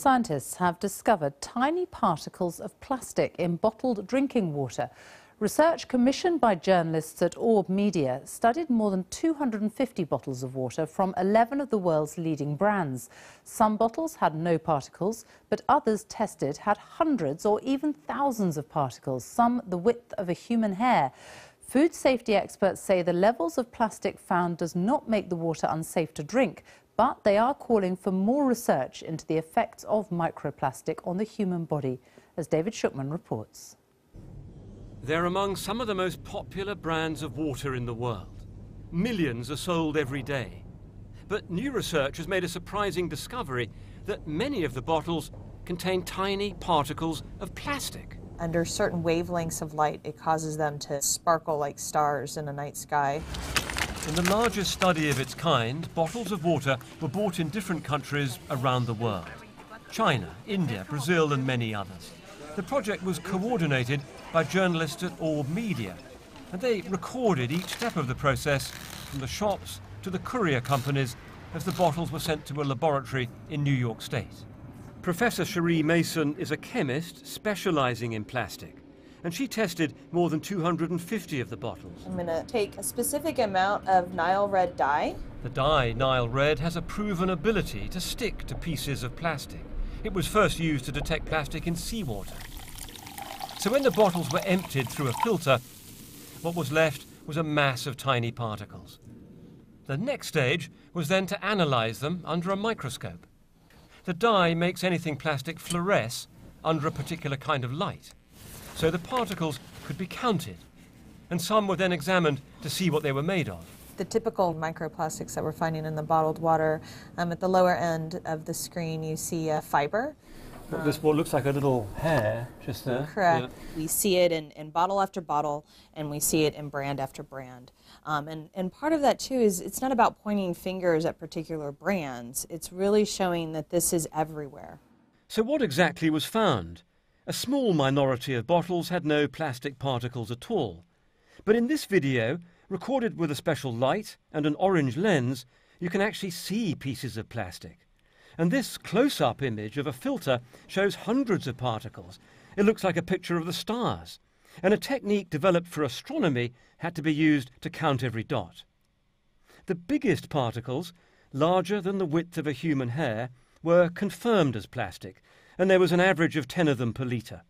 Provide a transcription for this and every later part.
Scientists have discovered tiny particles of plastic in bottled drinking water. Research commissioned by journalists at Orb Media studied more than 250 bottles of water from 11 of the world's leading brands. Some bottles had no particles, but others tested had hundreds or even thousands of particles, some the width of a human hair. Food safety experts say the levels of plastic found does not make the water unsafe to drink, but they are calling for more research into the effects of microplastic on the human body, as David Shukman reports. They're among some of the most popular brands of water in the world. Millions are sold every day. But new research has made a surprising discovery that many of the bottles contain tiny particles of plastic. Under certain wavelengths of light, it causes them to sparkle like stars in a night sky. In the largest study of its kind, bottles of water were bought in different countries around the world. China, India, Brazil and many others. The project was coordinated by journalists at Orb Media, and they recorded each step of the process, from the shops to the courier companies, as the bottles were sent to a laboratory in New York State. Professor Sherri Mason is a chemist specializing in plastic and she tested more than 250 of the bottles. I'm going to take a specific amount of Nile Red dye. The dye, Nile Red, has a proven ability to stick to pieces of plastic. It was first used to detect plastic in seawater. So when the bottles were emptied through a filter, what was left was a mass of tiny particles. The next stage was then to analyze them under a microscope. The dye makes anything plastic fluoresce under a particular kind of light so the particles could be counted, and some were then examined to see what they were made of. The typical microplastics that we're finding in the bottled water, um, at the lower end of the screen you see a fiber. Well, this what looks like a little hair just there. Correct. Yeah. We see it in, in bottle after bottle, and we see it in brand after brand. Um, and, and part of that, too, is it's not about pointing fingers at particular brands. It's really showing that this is everywhere. So what exactly was found? A small minority of bottles had no plastic particles at all. But in this video, recorded with a special light and an orange lens, you can actually see pieces of plastic. And this close-up image of a filter shows hundreds of particles. It looks like a picture of the stars. And a technique developed for astronomy had to be used to count every dot. The biggest particles, larger than the width of a human hair, were confirmed as plastic, and there was an average of 10 of them per litre.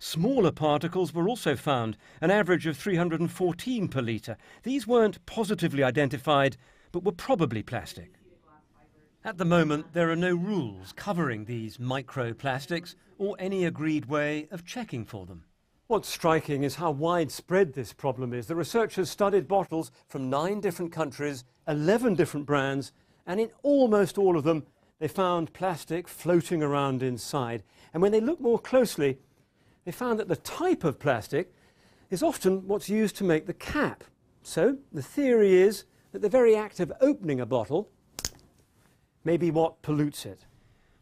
Smaller particles were also found, an average of 314 per litre. These weren't positively identified, but were probably plastic. At the moment, there are no rules covering these microplastics or any agreed way of checking for them. What's striking is how widespread this problem is. The researchers studied bottles from nine different countries, 11 different brands, and in almost all of them, they found plastic floating around inside. And when they looked more closely, they found that the type of plastic is often what's used to make the cap. So the theory is that the very act of opening a bottle may be what pollutes it.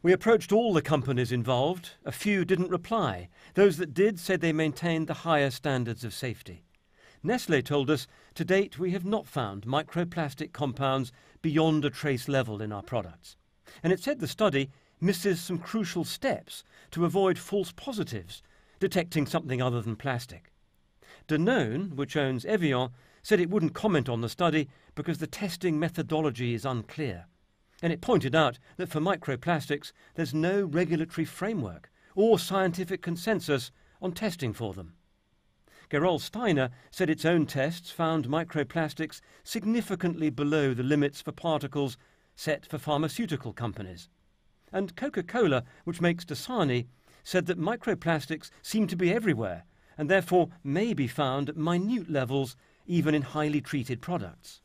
We approached all the companies involved. A few didn't reply. Those that did said they maintained the higher standards of safety. Nestle told us to date we have not found microplastic compounds beyond a trace level in our products and it said the study misses some crucial steps to avoid false positives, detecting something other than plastic. Danone, which owns Evian, said it wouldn't comment on the study because the testing methodology is unclear. And it pointed out that for microplastics, there's no regulatory framework or scientific consensus on testing for them. Gerolsteiner said its own tests found microplastics significantly below the limits for particles set for pharmaceutical companies. And Coca Cola, which makes Dasani, said that microplastics seem to be everywhere and therefore may be found at minute levels even in highly treated products.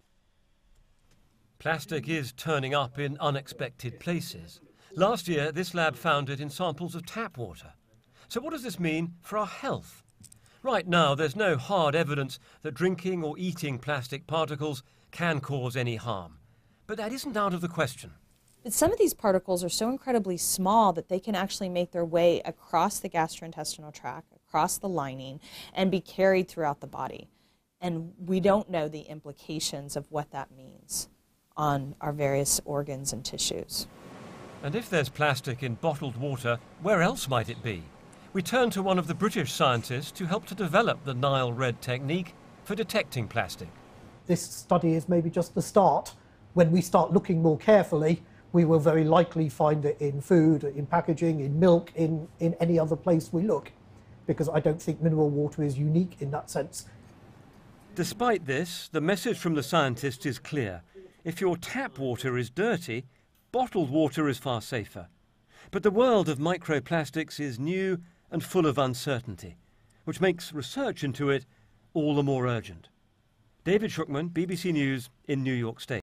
Plastic is turning up in unexpected places. Last year, this lab found it in samples of tap water. So, what does this mean for our health? Right now, there's no hard evidence that drinking or eating plastic particles can cause any harm. But that isn't out of the question. But some of these particles are so incredibly small that they can actually make their way across the gastrointestinal tract, across the lining, and be carried throughout the body. And we don't know the implications of what that means on our various organs and tissues. And if there's plastic in bottled water, where else might it be? We turn to one of the British scientists who helped to develop the Nile red technique for detecting plastic. This study is maybe just the start. When we start looking more carefully, we will very likely find it in food, in packaging, in milk, in, in any other place we look, because I don't think mineral water is unique in that sense. Despite this, the message from the scientists is clear. If your tap water is dirty, bottled water is far safer. But the world of microplastics is new and full of uncertainty, which makes research into it all the more urgent. David Shukman, BBC News in New York State.